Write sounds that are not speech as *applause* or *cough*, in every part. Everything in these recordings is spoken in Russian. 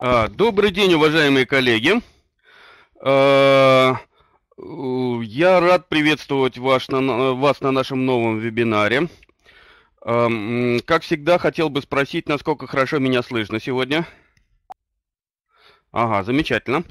А, добрый день, уважаемые коллеги. А, я рад приветствовать вас на, вас на нашем новом вебинаре. А, как всегда, хотел бы спросить, насколько хорошо меня слышно сегодня. Ага, замечательно.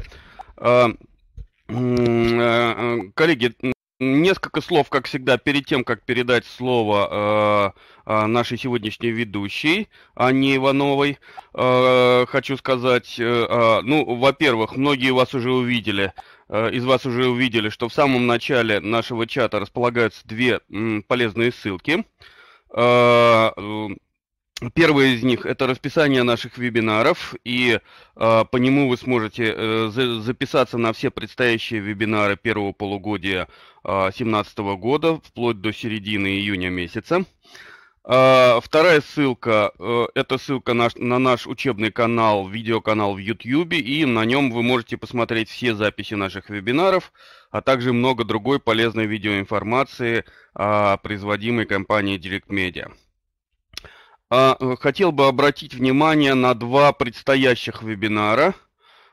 Коллеги, Несколько слов, как всегда, перед тем, как передать слово э, э, нашей сегодняшней ведущей, Анне Ивановой, э, хочу сказать, э, э, ну, во-первых, многие вас уже увидели, э, из вас уже увидели, что в самом начале нашего чата располагаются две м, полезные ссылки. Э, Первое из них – это расписание наших вебинаров, и э, по нему вы сможете э, за, записаться на все предстоящие вебинары первого полугодия 2017 э, года, вплоть до середины июня месяца. Э, вторая ссылка э, – это ссылка на, на наш учебный канал, видеоканал в YouTube, и на нем вы можете посмотреть все записи наших вебинаров, а также много другой полезной видеоинформации о производимой компанией Direct Media. А, э, хотел бы обратить внимание на два предстоящих вебинара.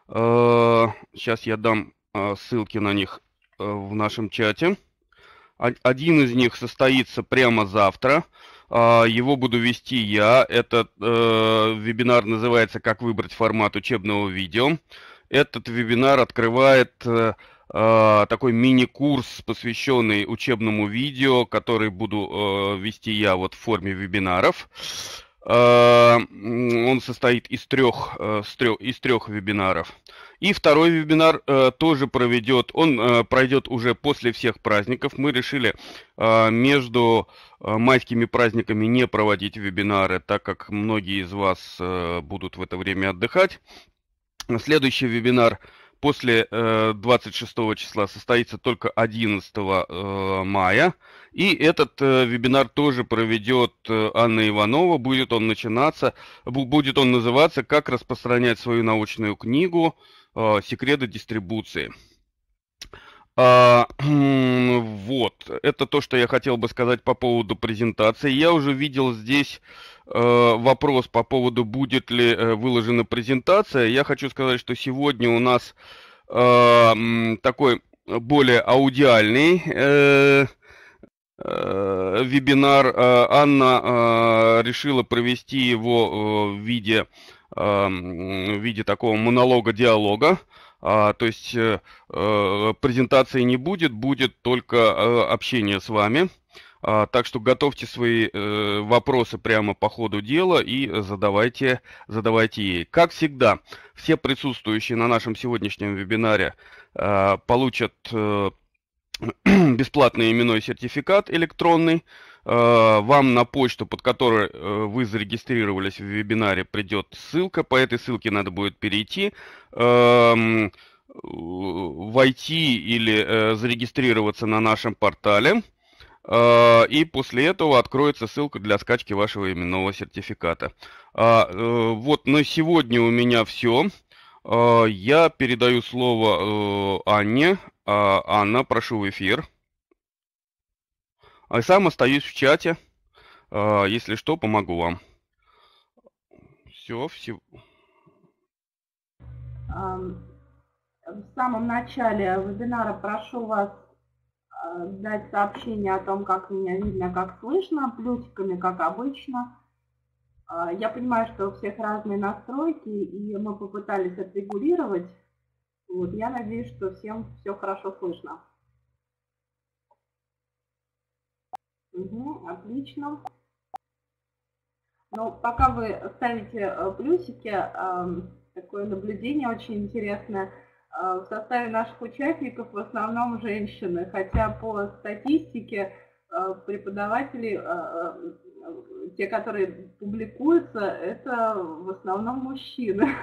Сейчас э, я дам э, ссылки на них в нашем чате. Один из них состоится прямо завтра. А, его буду вести я. Этот вебинар называется «Как выбрать формат учебного видео». Этот вебинар открывает э, такой мини-курс, посвященный учебному видео, который буду э, вести я вот в форме вебинаров. Э, он состоит из трех, э, из трех вебинаров. И второй вебинар э, тоже проведет, он э, пройдет уже после всех праздников. Мы решили э, между э, майскими праздниками не проводить вебинары, так как многие из вас э, будут в это время отдыхать. Следующий вебинар после 26 э, числа состоится только 11 э, мая. И этот э, вебинар тоже проведет Анна Иванова. Будет он начинаться, будет он называться «Как распространять свою научную книгу. Секреты дистрибуции». А, *clears throat* вот, это то, что я хотел бы сказать по поводу презентации. Я уже видел здесь э, вопрос по поводу, будет ли э, выложена презентация. Я хочу сказать, что сегодня у нас э, такой более аудиальный э, э, вебинар. Э, Анна э, решила провести его э, в виде, э, в виде такого монолога-диалога. А, то есть э, э, презентации не будет, будет только э, общение с вами. А, так что готовьте свои э, вопросы прямо по ходу дела и задавайте, задавайте ей. Как всегда, все присутствующие на нашем сегодняшнем вебинаре э, получат э, бесплатный именной сертификат электронный. Э, вам на почту, под которой э, вы зарегистрировались в вебинаре, придет ссылка. По этой ссылке надо будет перейти эм, войти или э, зарегистрироваться на нашем портале. И после этого откроется ссылка для скачки вашего именного сертификата. А, вот на сегодня у меня все. Я передаю слово Анне. А, Анна, прошу в эфир. А сам остаюсь в чате. А, если что, помогу вам. Все, все. В самом начале вебинара прошу вас а, дать сообщение о том, как меня видно, как слышно, плюсиками, как обычно. А, я понимаю, что у всех разные настройки, и мы попытались отрегулировать. Вот, я надеюсь, что всем все хорошо слышно. Угу, отлично. Но пока вы ставите э, плюсики, такое наблюдение очень интересное. Э, в составе наших участников в основном женщины, хотя по статистике э, преподаватели, те, которые публикуются, это в основном мужчины. *laughs*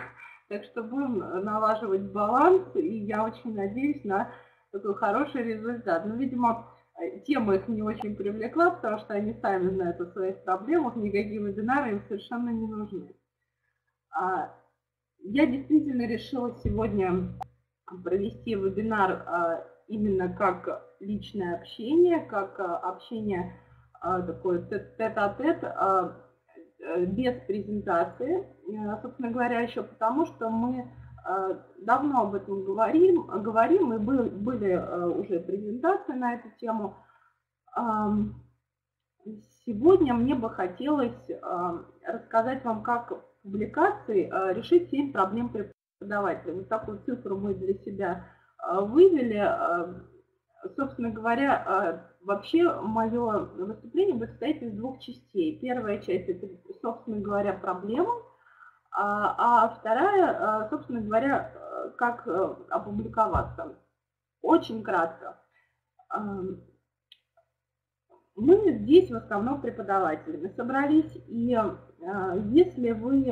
Так что будем налаживать баланс, и я очень надеюсь на такой хороший результат. Ну, видимо, тема их не очень привлекла, потому что они сами знают о своих проблемах, никакие вебинары им совершенно не нужны. А, я действительно решила сегодня провести вебинар а, именно как личное общение, как а, общение такое тет-а-тет. без презентации, собственно говоря, еще потому, что мы давно об этом говорим, говорим и были уже презентации на эту тему. Сегодня мне бы хотелось рассказать вам, как публикации решить 7 проблем преподавателя. Вот такую цифру мы для себя вывели. Собственно говоря, вообще мое выступление будет состоять из двух частей. Первая часть – это, собственно говоря, проблема, а вторая, собственно говоря, как опубликоваться. Очень кратко. Мы здесь в основном преподавателями собрались, и если вы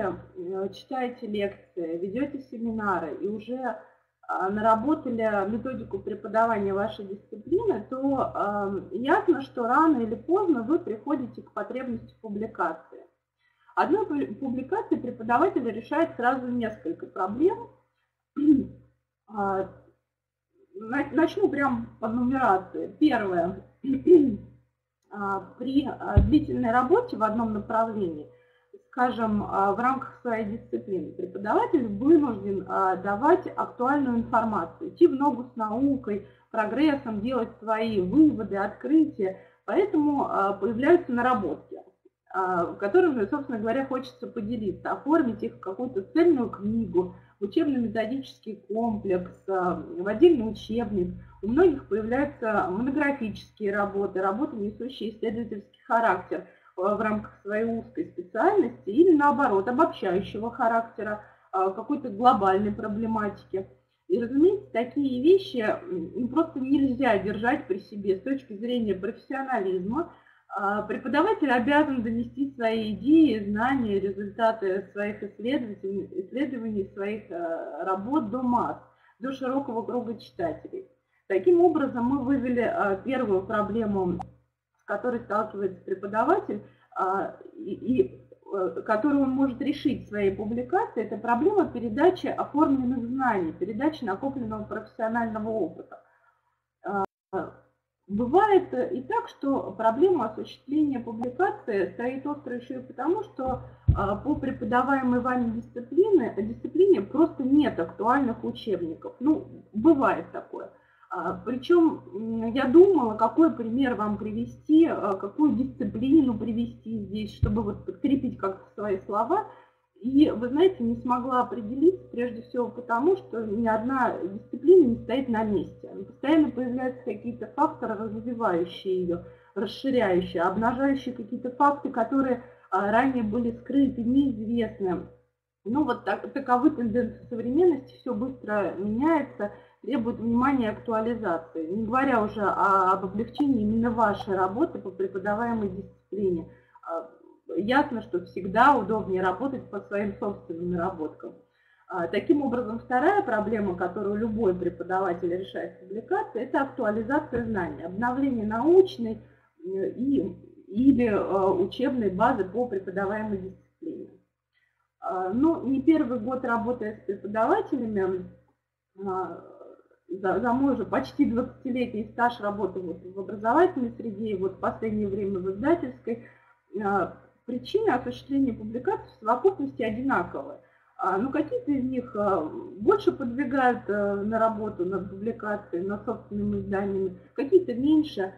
читаете лекции, ведете семинары и уже а, наработали методику преподавания вашей дисциплины, то ясно, что рано или поздно вы приходите к потребности публикации. Одной публикацией преподаватель решает сразу несколько проблем. *clears throat* А, начну прям по нумерации. Первое. *clears throat* А, при длительной работе в одном направлении – скажем, а, в рамках своей дисциплины преподаватель вынужден а, давать актуальную информацию, идти в ногу с наукой, прогрессом, делать свои выводы, открытия. Поэтому а, появляются наработки, которыми, собственно говоря, хочется поделиться, оформить их в какую-то цельную книгу, учебно-методический комплекс, в отдельный учебник. У многих появляются монографические работы, работы, несущие исследовательский характер – Э, в рамках своей узкой специальности или наоборот обобщающего характера какой-то глобальной проблематики. И, разумеется, такие вещи просто нельзя держать при себе с точки зрения профессионализма. А преподаватель обязан донести свои идеи, знания, результаты своих исследований, исследований своих э, работ до масс, до широкого круга читателей. Таким образом, мы вывели первую проблему которой сталкивается преподаватель, а, и, э, которую он может решить в своей публикации, это проблема передачи оформленных знаний, передачи накопленного профессионального опыта. Бывает и так, что проблема осуществления публикации стоит остро еще и потому, что а, по преподаваемой вами дисциплине, дисциплине просто нет актуальных учебников. Ну, бывает такое. А, Причем я думала, какой пример вам привести, а, какую дисциплину привести здесь, чтобы вот подкрепить как-то свои слова. И, вы знаете, не смогла определиться, прежде всего потому, что ни одна дисциплина не стоит на месте. Постоянно появляются какие-то факторы, развивающие ее, расширяющие, обнажающие какие-то факты, которые а, ранее были скрыты, неизвестны. Ну вот так, таковы тенденции современности, все быстро меняется – требует внимания и актуализации, не говоря уже о, об облегчении именно вашей работы по преподаваемой дисциплине. А, ясно, что всегда удобнее работать по своим собственным наработкам. А, таким образом, вторая проблема, которую любой преподаватель решает в публикации, это актуализация знаний, обновление научной э, и, или э, учебной базы по преподаваемой дисциплине. А, ну, не первый год работая с преподавателями, за, за мой уже почти 20-летний стаж работы вот в образовательной среде и вот в последнее время в издательской, а, причины осуществления публикаций в совокупности одинаковые. А, ну, какие-то из них а, больше подвигают на работу над публикацией, над собственными изданиями, какие-то меньше.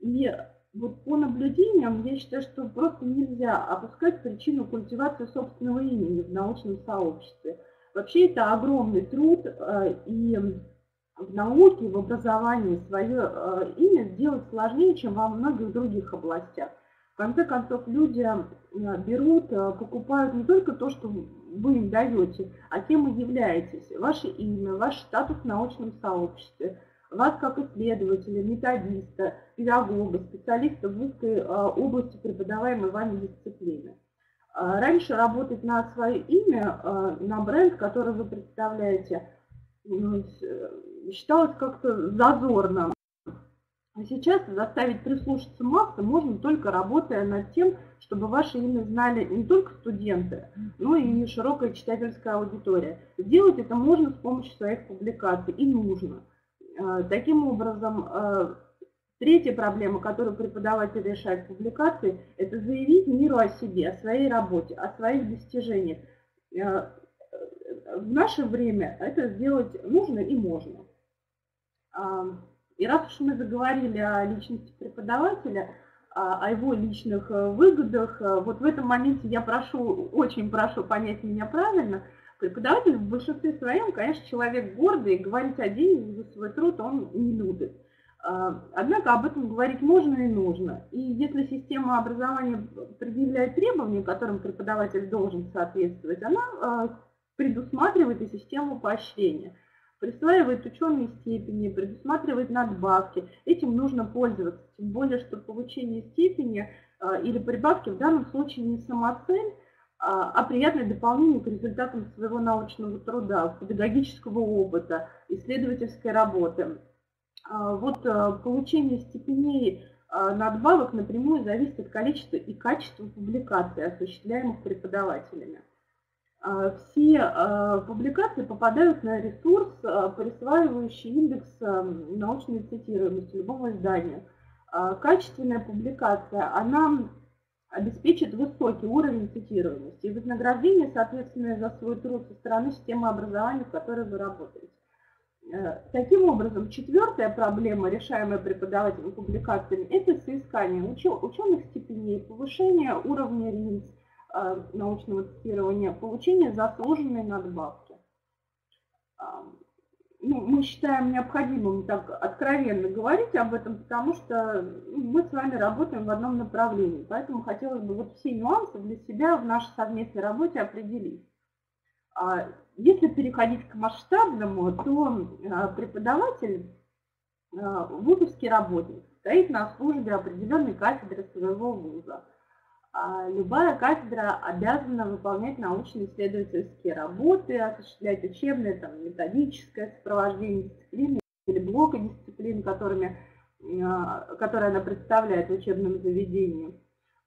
И вот по наблюдениям я считаю, что просто нельзя опускать причину культивации собственного имени в научном сообществе. Вообще это огромный труд, э, и в науке, в образовании свое э, имя сделать сложнее, чем во многих других областях. Конце концов, люди э, берут, покупают не только то, что вы им даете, а кем вы являетесь, ваше имя, ваш статус в научном сообществе, вас как исследователя, методиста, педагога, специалиста в узкой области преподаваемой вами дисциплины. Раньше работать на свое имя, на бренд, который вы представляете, считалось как-то зазорно. А сейчас заставить прислушаться массы можно только работая над тем, чтобы ваше имя знали не только студенты, но и широкая читательская аудитория. Сделать это можно с помощью своих публикаций и нужно. Таким образом, Третья проблема, которую преподаватель решает в публикации, это заявить миру о себе, о своей работе, о своих достижениях. Э, в наше время это сделать нужно и можно. И раз уж мы заговорили о личности преподавателя, о его личных э, выгодах, э, вот в этом моменте я прошу, очень прошу понять меня правильно, преподаватель в большинстве своем, конечно, человек гордый, и говорить о деньгах за свой труд он не любит. А, однако об этом говорить можно и нужно. И если система образования предъявляет требования, которым преподаватель должен соответствовать, она а, предусматривает и систему поощрения, присваивает ученые степени, предусматривает надбавки. Этим нужно пользоваться, тем более, что получение степени а, или прибавки в данном случае не самоцель, а приятное дополнение к результатам своего научного труда, педагогического опыта, исследовательской работы. А, вот а, получение степеней а, надбавок напрямую зависит от количества и качества публикаций, осуществляемых преподавателями. Все публикации попадают на ресурс, присваивающий индекс научной цитируемости любого издания. Качественная публикация, она обеспечит высокий уровень цитируемости и вознаграждение, соответственно, за свой труд со стороны системы образования, в которой вы работаете. Э, таким образом, четвертая проблема, решаемая преподавателем публикациями, это соискание ученых степеней, повышение уровня РИНС, научного цитирования, получение заслуженной надбавки. Ну, мы считаем необходимым так откровенно говорить об этом, потому что ну, мы с вами работаем в одном направлении. Поэтому хотелось бы вот все нюансы для себя в нашей совместной работе определить. А если переходить к масштабному, то а, преподаватель, а, вузовский работник, стоит на службе определенной кафедры своего вуза. Любая кафедра обязана выполнять научно-исследовательские работы, осуществлять учебное, там, методическое сопровождение дисциплины или блока дисциплин, которыми, которые она представляет в учебном заведении.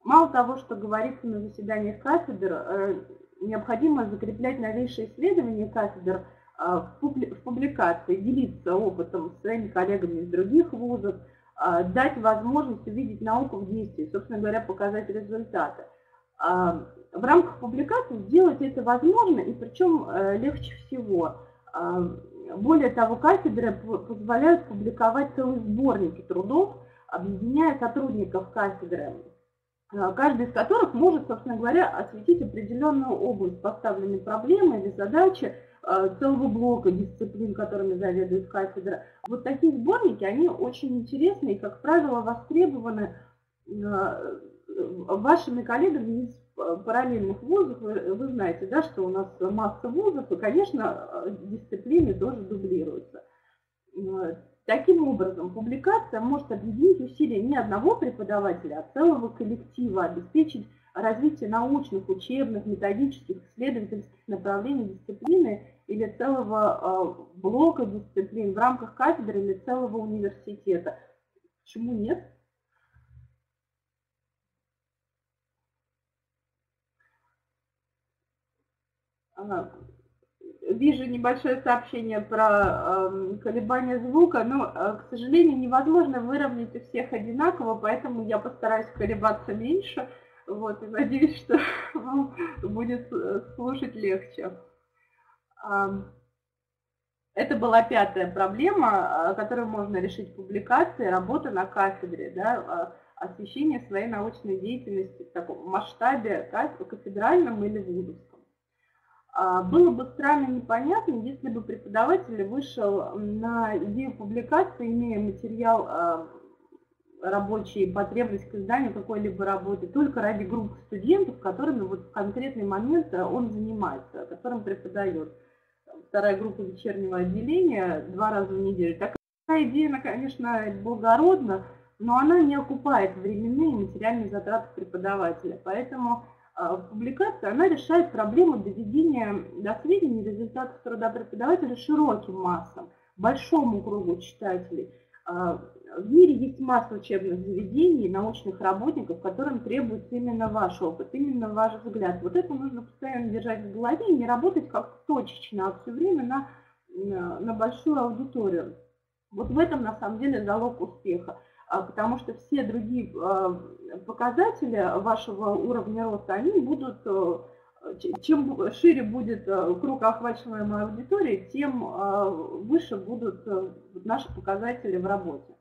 Мало того, что говорится на заседаниях кафедр, э, необходимо закреплять новейшие исследования кафедр а, в публикации, делиться опытом с своими коллегами из других вузов, а, дать возможность увидеть науку в действии, собственно говоря, показать результаты. А, в рамках публикации сделать это возможно, и причем э, легче всего. Более того, кафедры позволяют публиковать целые сборники трудов, объединяя сотрудников кафедры каждый из которых может, собственно говоря, осветить определенную область поставленной проблемы или задачи целого блока дисциплин, которыми заведует кафедра. Вот такие сборники, они очень интересны и, как правило, востребованы э, вашими коллегами из параллельных вузов. Вы, вы знаете, да, что у нас масса вузов, и, конечно, дисциплины тоже дублируются. Таким образом, публикация может объединить усилия не одного преподавателя, а целого коллектива, обеспечить развитие научных, учебных, методических, исследовательских направлений дисциплины или целого э, блока дисциплин в рамках кафедры или целого университета. Почему нет? вижу небольшое сообщение про э, колебания звука, но, э, к сожалению, невозможно выровнять у всех одинаково, поэтому я постараюсь колебаться меньше. Вот, и надеюсь, что *laughs* вам будет э, слушать легче. Это была пятая проблема, э, которую можно решить в публикации, работа на кафедре, да, освещение своей научной деятельности в таком масштабе кафедральном или вузовском. А, было бы странно и непонятно, если бы преподаватель вышел на идею публикации, имея материал а, рабочий, потребность к изданию какой-либо работы, только ради группы студентов, которыми вот в конкретный момент а, он занимается, которым преподает. Вторая группа вечернего отделения два раза в неделю. Такая идея, конечно, благородна, но она не окупает временные и материальные затраты преподавателя. Поэтому а, публикация, она решает проблему доведения до сведений результатов труда преподавателя широким массам, большому кругу читателей. А, в мире есть масса учебных заведений, научных работников, которым требуется именно ваш опыт, именно ваш взгляд. Вот это нужно постоянно держать в голове и не работать как точечно, а все время на, на большую аудиторию. Вот в этом на самом деле залог успеха. потому что все другие показатели вашего уровня роста, они будут чем шире будет круг охвачиваемой аудитории, тем выше будут наши показатели в работе.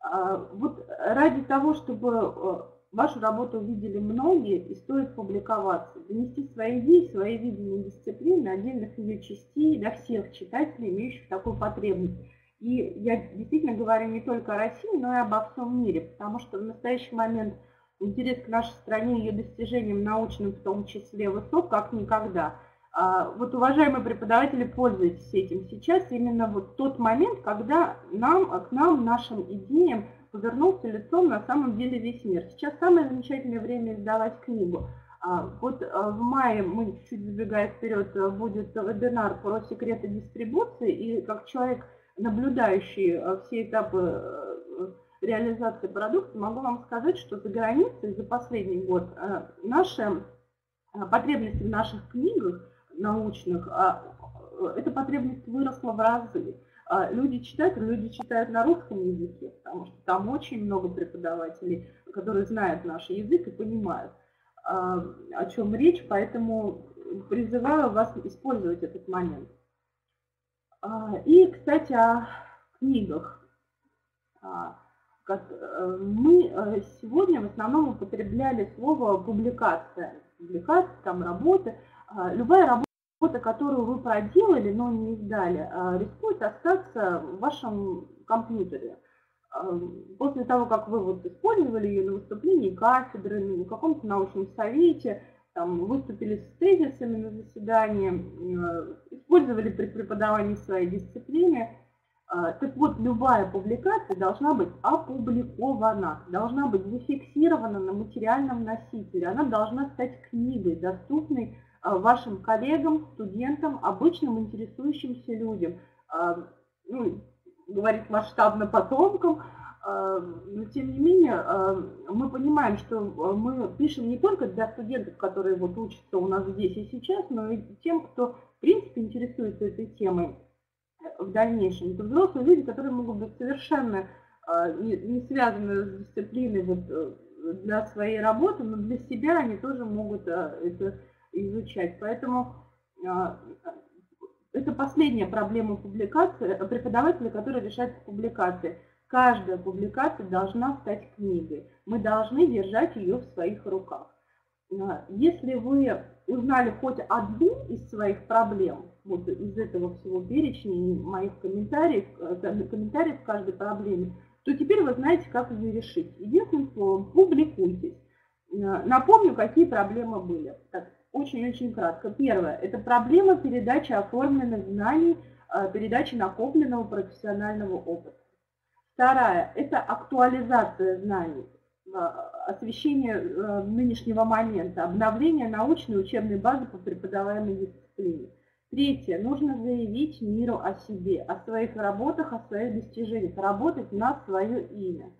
Вот ради того, чтобы Вашу работу увидели многие, и стоит публиковаться, донести свои идеи, свои видения дисциплины, отдельных ее частей до всех читателей, имеющих такую потребность. И я действительно говорю не только о России, но и обо всем мире, потому что в настоящий момент интерес к нашей стране и ее достижениям научным в том числе высок, как никогда. А вот, уважаемые преподаватели, пользуйтесь этим. Сейчас именно вот тот момент, когда нам, к нам, нашим идеям повернулся лицом на самом деле весь мир. Сейчас самое замечательное время издавать книгу. А, вот а, в мае, мы чуть забегая вперед, будет вебинар про секреты дистрибуции, и как человек, наблюдающий а, все этапы реализации продукции, могу вам сказать, что за границей за последний год наши потребности в наших книгах научных, эта потребность выросла в разы. А люди читают, люди читают на русском языке, потому что там очень много преподавателей, которые знают наш язык и понимают, а, о чем речь, поэтому призываю вас использовать этот момент. А, и, кстати, о книгах. Э, мы э, сегодня в основном употребляли слово публикация. Публикация, там работа. Любая работа работа, которую вы проделали, но не издали, а, рискует остаться в вашем компьютере. А, после того, как вы вот использовали ее на выступлении кафедры, на каком-то научном совете, там, выступили с тезисами на заседании, э, использовали при преподавании своей дисциплины, а, так вот, любая публикация должна быть опубликована, должна быть зафиксирована на материальном носителе, она должна стать книгой, доступной вашим коллегам, студентам, обычным интересующимся людям. Э, ну, говорить масштабно потомкам, э, но тем не менее мы понимаем, что мы пишем не только для студентов, которые вот учатся у нас здесь и сейчас, но и тем, кто в принципе интересуется этой темой в дальнейшем. Это взрослые люди, которые могут быть совершенно не связаны с дисциплиной вот для своей работы, но для себя они тоже могут это изучать. Поэтому а, это последняя проблема публикации, преподавателя, который решает публикации. Каждая публикация должна стать книгой. Мы должны держать ее в своих руках. А, если вы узнали хоть одну из своих проблем, вот из этого всего перечня моих комментариев, э, комментариев к каждой проблеме, то теперь вы знаете, как ее решить. Единственным словом, публикуйтесь. А, напомню, какие проблемы были. Так, очень-очень кратко. Первое – это проблема передачи оформленных знаний, э, передачи накопленного профессионального опыта. Вторая – это актуализация знаний, э, освещение э, нынешнего момента, обновление научной учебной базы по преподаваемой дисциплине. Третье. Нужно заявить миру о себе, о своих работах, о своих достижениях, работать на свое имя.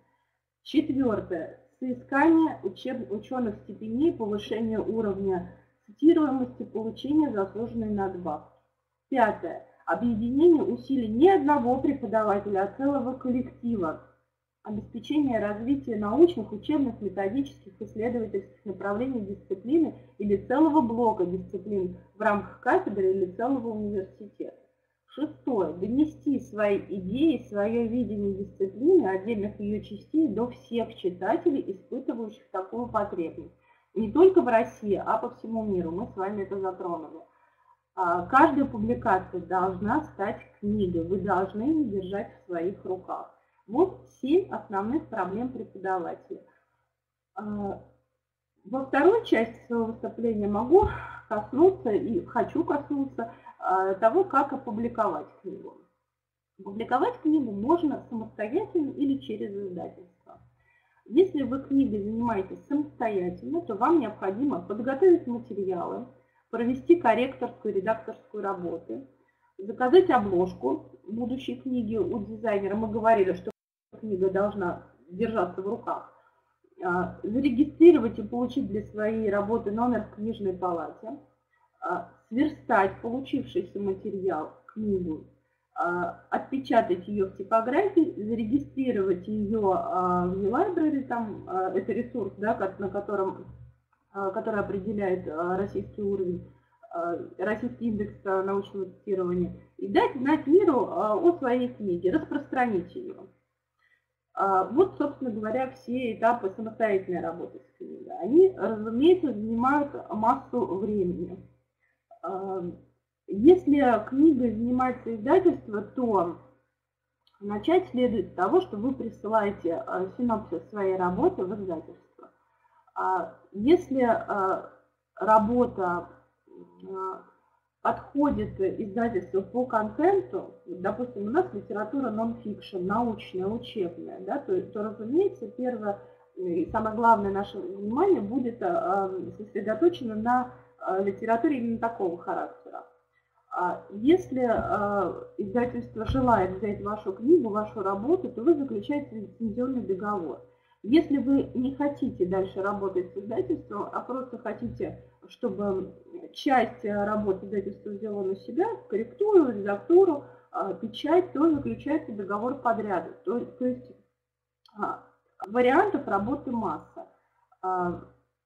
Четвертое. Соискание учеб... ученых степеней, повышение уровня цитируемости получения заслуженной надбавки. Пятое. Объединение усилий не одного преподавателя, а целого коллектива. Обеспечение развития научных, учебных, методических, исследовательских направлений дисциплины или целого блока дисциплин в рамках кафедры или целого университета. Шестое. Донести свои идеи, свое видение дисциплины, отдельных ее частей до всех читателей, испытывающих такую потребность не только в России, а по всему миру. Мы с вами это затронули. А, каждая публикация должна стать книгой. Вы должны ее держать в своих руках. Вот семь основных проблем преподавателя. А, во второй части своего выступления могу коснуться и хочу коснуться а, того, как опубликовать книгу. Опубликовать книгу можно самостоятельно или через издательство. Если вы книгой занимаетесь самостоятельно, то вам необходимо подготовить материалы, провести корректорскую и редакторскую работу, заказать обложку будущей книги у дизайнера. Мы говорили, что книга должна держаться в руках. А, зарегистрировать и получить для своей работы номер в книжной палате, а, сверстать получившийся материал, книгу, отпечатать ее в типографии, зарегистрировать ее в e-library, там это ресурс, да, на котором, который определяет российский уровень, российский индекс научного цитирования, и дать знать миру о своей книге, распространить ее. Вот, собственно говоря, все этапы самостоятельной работы с книгой. Они, разумеется, занимают массу времени. Если книгой занимается издательство, то начать следует с того, что вы присылаете э, синопсис своей работы в издательство. А если э, работа э, подходит издательству по контенту, допустим, у нас литература нон-фикшн, научная, учебная, да, то, то, разумеется, первое и самое главное наше внимание будет сосредоточено на литературе именно такого характера. А если а, издательство желает взять вашу книгу, вашу работу, то вы заключаете лицензионный договор. Если вы не хотите дальше работать с издательством, а просто хотите, чтобы часть работы издательства взяла на себя, корректуру, редактуру, а, печать, то заключается договор подряда. То, то есть вариантов работы масса.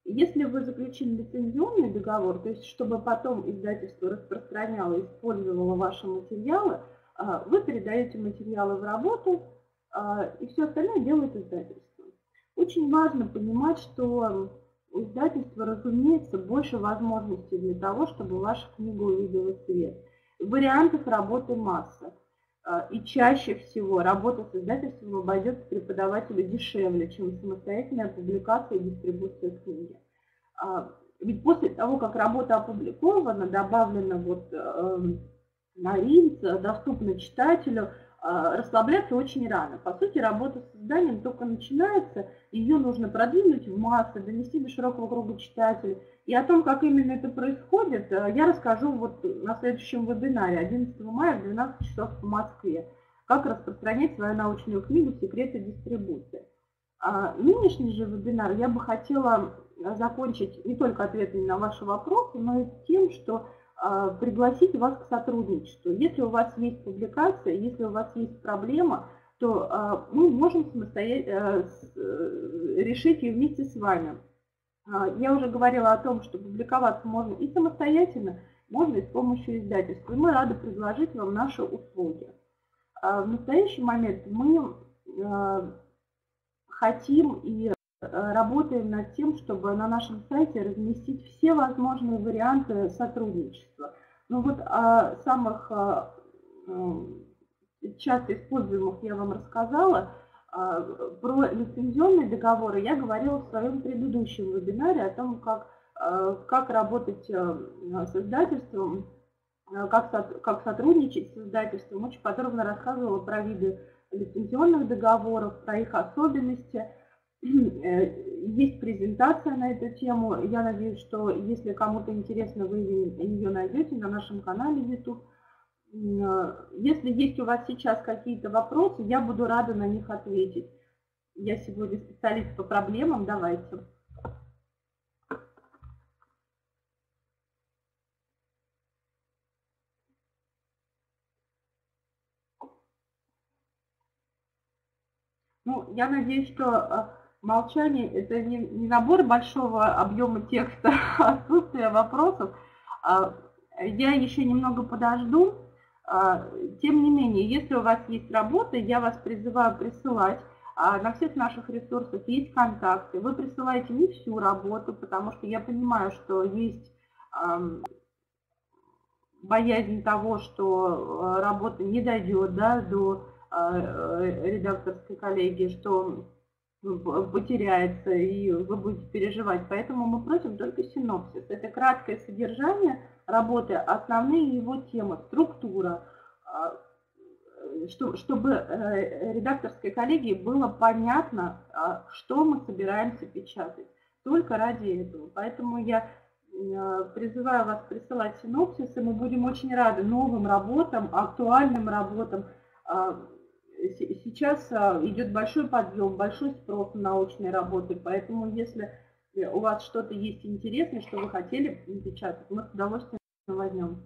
Если вы заключили лицензионный договор, то есть чтобы потом издательство распространяло и использовало ваши материалы, а, вы передаете материалы в работу, а, и все остальное делает издательство. Очень важно понимать, что у издательства, разумеется, больше возможностей для того, чтобы ваша книга увидела свет. Вариантов работы масса. А, и чаще всего работа с издательством обойдется преподавателю дешевле, чем самостоятельная публикация и дистрибуция книги. А, ведь после того, как работа опубликована, добавлена вот эм, на ринц, доступна читателю, расслабляться очень рано. По сути, работа с изданием только начинается, ее нужно продвинуть в массы, донести до широкого круга читателей. И о том, как именно это происходит, э, я расскажу вот на следующем вебинаре 11 мая в 12 часов в Москве. Как распространять свою научную книгу «Секреты дистрибуции». А нынешний же вебинар я бы хотела закончить не только ответами на ваши вопросы, но и тем, что пригласить вас к сотрудничеству. Если у вас есть публикация, если у вас есть проблема, то а, мы можем самостоятельно э, решить ее вместе с вами. Я уже говорила о том, что публиковаться можно и самостоятельно, можно и с помощью издательства. И мы рады предложить вам наши услуги. В настоящий момент мы хотим и работаем над тем, чтобы на нашем сайте разместить все возможные варианты сотрудничества. Ну вот о самых часто используемых я вам рассказала. Про лицензионные договоры я говорила в своем предыдущем вебинаре о том, как, как работать с издательством, как, как сотрудничать с издательством. Очень подробно рассказывала про виды лицензионных договоров, про их особенности. Есть презентация на эту тему. Я надеюсь, что если кому-то интересно, вы ее найдете на нашем канале YouTube. Э, если есть у вас сейчас какие-то вопросы, я буду рада на них ответить. Я сегодня специалист по проблемам, давайте. Ну, я надеюсь, что э, молчание – это не, не набор большого объема текста, *laughs* а отсутствие вопросов. А, я еще немного подожду. А, тем не менее, если у вас есть работа, я вас призываю присылать. А, на всех наших ресурсах есть контакты. Вы присылаете не всю работу, потому что я понимаю, что есть боязнь того, что а, работа не дойдет да, до редакторской коллегии, что потеряется и вы будете переживать. Поэтому мы просим только синопсис. Это краткое содержание работы, основные его темы, структура, а, чтобы э, редакторской коллегии было понятно, а, что мы собираемся печатать. Только ради этого. Поэтому я э, призываю вас присылать синопсисы. Мы будем очень рады новым работам, актуальным работам сейчас а, идет большой подъем, большой спрос на научные работы, поэтому если э, у вас что-то есть интересное, что вы хотели печатать, мы с удовольствием возьмем.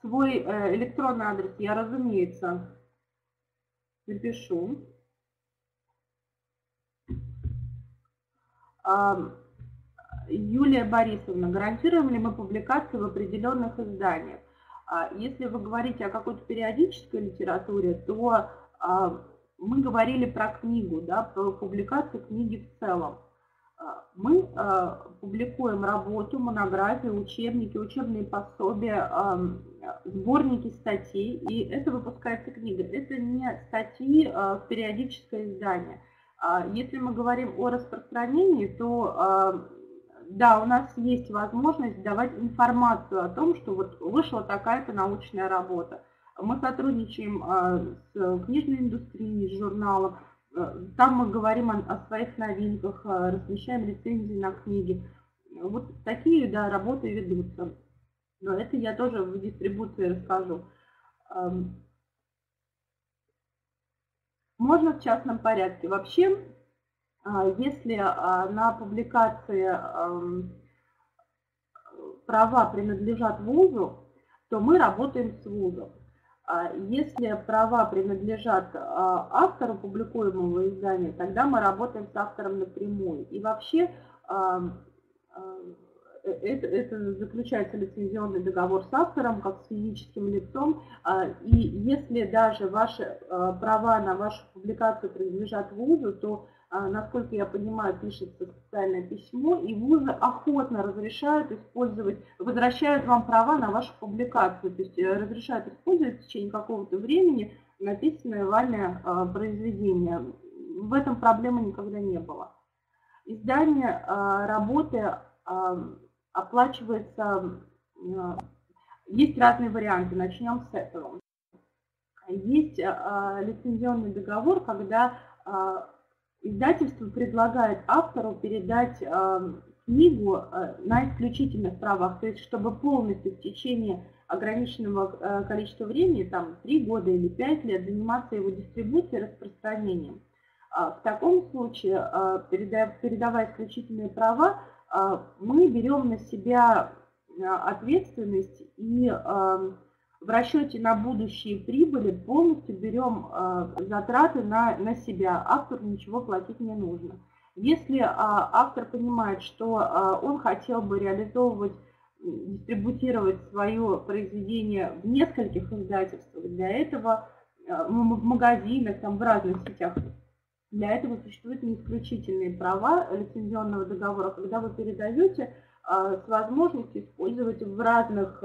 Свой э, электронный адрес я, разумеется, напишу. Юлия Борисовна, гарантируем ли мы публикации в определенных изданиях? А, если вы говорите о какой-то периодической литературе, то а, мы говорили про книгу, да, про публикацию книги в целом. А, мы публикуем работу, монографии, учебники, учебные пособия, сборники статей, и это выпускается книга. Это не статьи в периодическое издание. Если мы говорим о распространении, то да, у нас есть возможность давать информацию о том, что вот вышла такая-то научная работа. Мы сотрудничаем а, с книжной индустрией, с журналом. Э, там мы говорим о, о своих новинках, а, размещаем рецензии на книги. Вот такие да, работы ведутся. Но это я тоже в дистрибуции расскажу. Можно в частном порядке. Вообще а, если а, на публикации права принадлежат вузу, то мы работаем с вузом. А если права принадлежат автору публикуемого издания, тогда мы работаем с автором напрямую. И вообще это, это заключается лицензионный договор с автором, как с физическим лицом. И если даже ваши права на вашу публикацию принадлежат вузу, то а, насколько я понимаю, пишется специальное письмо, и вузы охотно разрешают использовать, возвращают вам права на вашу публикацию, то есть э, разрешают использовать в течение какого-то времени написанное вами а, произведение. В этом проблемы никогда не было. Издание а, работы оплачивается, есть разные варианты, начнем с этого. Есть лицензионный договор, когда Издательство предлагает автору передать э, книгу э, на исключительных правах, то есть чтобы полностью в течение ограниченного э, количества времени, там 3 года или 5 лет, заниматься его дистрибуцией, распространением. А в таком случае, передавая исключительные права, мы берем на себя ответственность и в расчете на будущие прибыли полностью берем э, затраты на, на себя. Автору ничего платить не нужно. Если автор понимает, что он хотел бы реализовывать, дистрибутировать свое произведение в нескольких издательствах, для этого в магазинах, там, в разных сетях, для этого существуют не исключительные права лицензионного договора, когда вы передаете с возможностью использовать в разных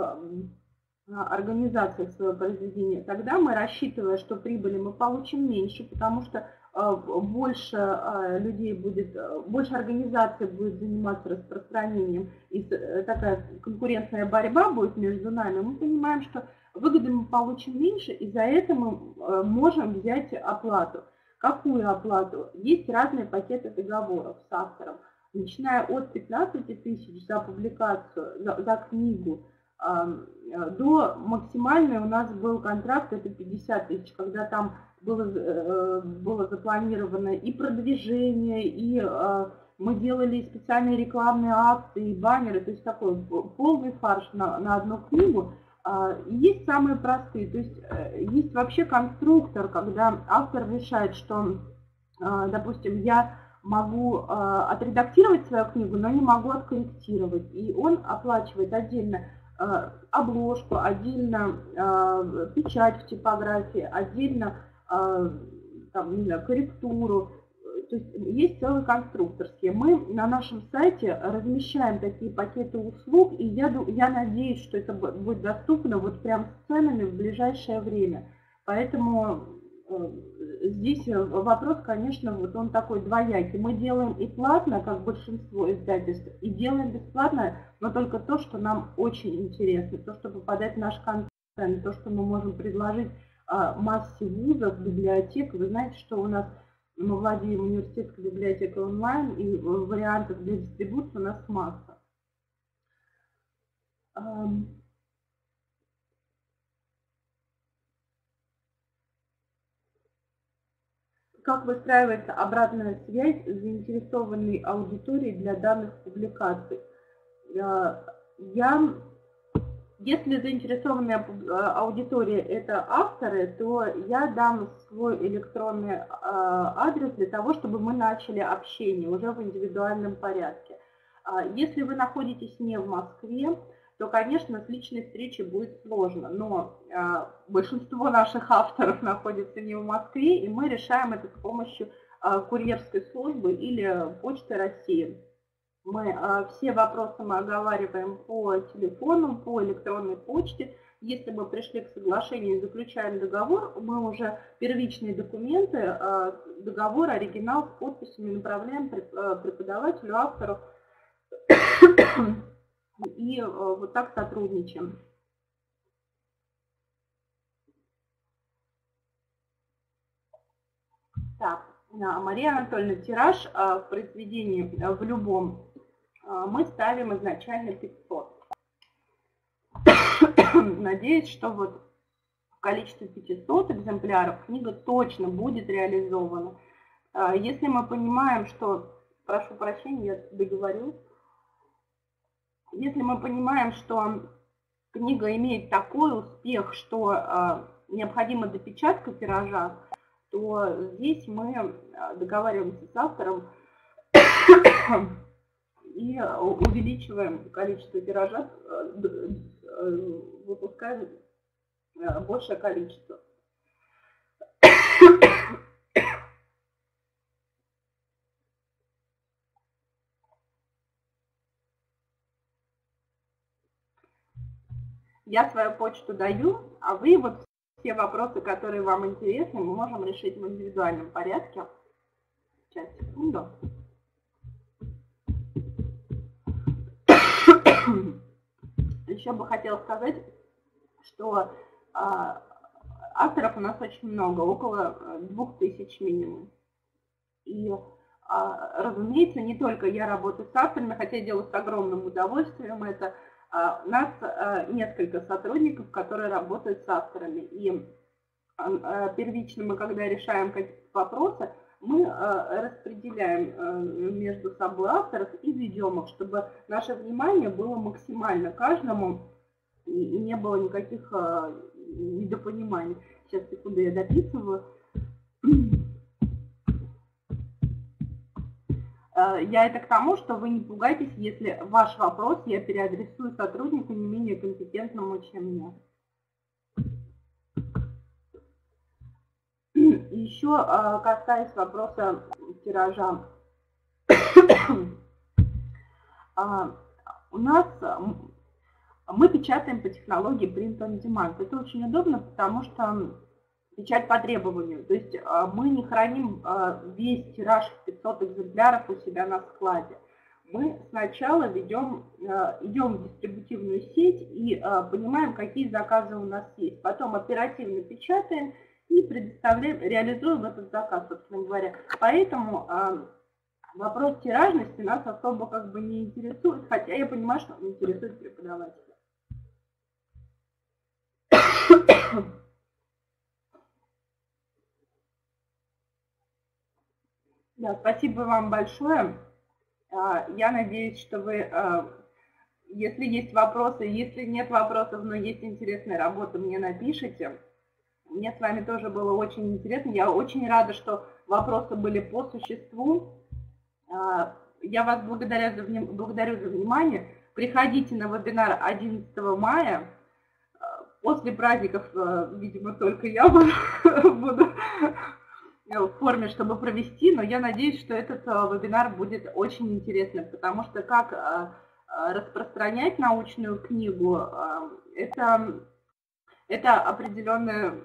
организации своего произведения, тогда мы, рассчитывая, что прибыли мы получим меньше, потому что э, больше э, людей будет, э, больше организаций будет заниматься распространением, и такая конкурентная борьба будет между нами, мы понимаем, что выгоды мы получим меньше, и за это мы можем взять оплату. Какую оплату? Есть разные пакеты договоров с автором, начиная от 15 тысяч за публикацию, за, за книгу, Э, до максимальной у нас был контракт, это 50 тысяч, когда там было, э, было запланировано и продвижение, и э, мы делали специальные рекламные акции, баннеры, то есть такой полный фарш на, на одну книгу. А, есть самые простые, то есть есть вообще конструктор, когда автор решает, что, допустим, я могу отредактировать свою книгу, но не могу откорректировать, и он оплачивает отдельно Э, обложку, отдельно э, печать в типографии, отдельно э, там, не знаю, корректуру. То есть есть целый конструкторский. Мы на нашем сайте размещаем такие пакеты услуг, и я, я надеюсь, что это будет доступно вот прям с ценами в ближайшее время. Поэтому здесь вопрос, конечно, вот он такой двоякий. Мы делаем и платно, как большинство издательств, и делаем бесплатно, но только то, что нам очень интересно, то, что попадает в наш контент, то, что мы можем предложить а, массе вузов, библиотек. Вы знаете, что у нас мы владеем университетской библиотекой онлайн, и вариантов для дистрибуции у нас масса как выстраивается обратная связь заинтересованной аудиторией для данных публикаций. Э, я если заинтересованная э, аудитория это авторы, то я дам свой электронный э, адрес для того, чтобы мы начали общение уже в индивидуальном порядке. А если вы находитесь не в Москве, то, конечно, с личной встречи будет сложно, но э, большинство наших авторов *laughs* находится не в Москве, и мы решаем это с помощью курьерской службы или почты России. Мы а, все вопросы мы оговариваем по телефону, по электронной почте. Если мы пришли к соглашению и заключаем договор, мы уже первичные документы, а, договор, оригинал с подписями направляем а, преподавателю, автору и вот так сотрудничаем. Так, Мария Анатольевна, тираж в произведении в любом мы ставим изначально 500. *coughs* Надеюсь, что вот в количестве 500 экземпляров книга точно будет реализована. А, если мы понимаем, что... Прошу прощения, я договорю. Если мы понимаем, что книга имеет такой успех, что а, необходима допечатка тиража, то здесь мы договариваемся с автором *coughs* и э, увеличиваем количество тиража, э, э, выпускаем большее количество. Я свою почту даю, а вы вот все вопросы, которые вам интересны, мы можем решить в индивидуальном порядке. Сейчас, секунду. Еще бы хотела сказать, что а, авторов у нас очень много, около э, двух тысяч минимум. И, а, разумеется, не только я работаю с авторами, хотя я делаю с огромным удовольствием это. А, у нас несколько сотрудников, которые работают с авторами. И первично мы, когда решаем какие-то вопросы, мы э, распределяем э, между собой авторов и ведем их, чтобы наше внимание было максимально каждому и не было никаких э, недопониманий. Сейчас, секунду, я дописываю. Я это к тому, что вы не пугайтесь, если ваш вопрос я переадресую сотруднику не менее компетентному, чем я. Еще а, касаясь вопроса тиража. *coughs* А, у нас мы печатаем по технологии Print on Demand. Это очень удобно, потому что печать по требованию. То есть а, мы не храним весь тираж в 500 экземпляров у себя на складе. Мы сначала ведем, идем в дистрибутивную сеть и понимаем, какие заказы у нас есть. Потом оперативно печатаем и предоставляем, реализуем этот заказ, собственно говоря. Поэтому э, вопрос тиражности нас особо как бы не интересует, хотя я понимаю, что он интересует преподавателя. Да, спасибо вам большое. А, я надеюсь, что вы, а, если есть вопросы, если нет вопросов, но есть интересная работа, мне напишите. Мне с вами тоже было очень интересно. Я очень рада, что вопросы были по существу. А, я вас благодарю за, благодарю за внимание. Приходите на вебинар 11 мая. А, после праздников, а, видимо, только я *laughs* буду в форме, чтобы провести, но я надеюсь, что этот вебинар будет очень интересным, потому что как распространять научную книгу, это это определенная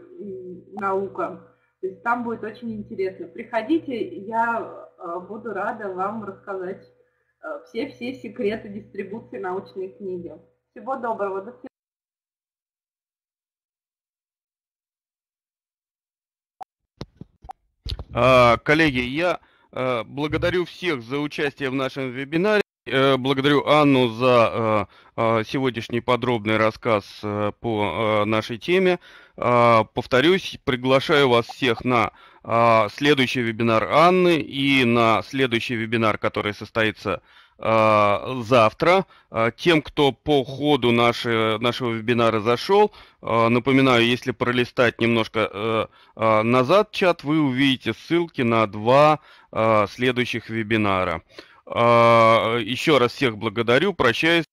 наука. То есть там будет очень интересно. Приходите, я э, буду рада вам рассказать все-все э, секреты дистрибуции научной книги. Всего доброго, до свидания. А, коллеги, я э, благодарю всех за участие в нашем вебинаре. Э, благодарю Анну за э, э, сегодняшний подробный рассказ по нашей теме. Повторюсь, приглашаю вас всех на следующий вебинар Анны и на следующий вебинар, который состоится завтра. Тем, кто по ходу нашего вебинара зашел, напоминаю, если пролистать немножко назад чат, вы увидите ссылки на два следующих вебинара. Э, еще раз всех благодарю, прощаюсь.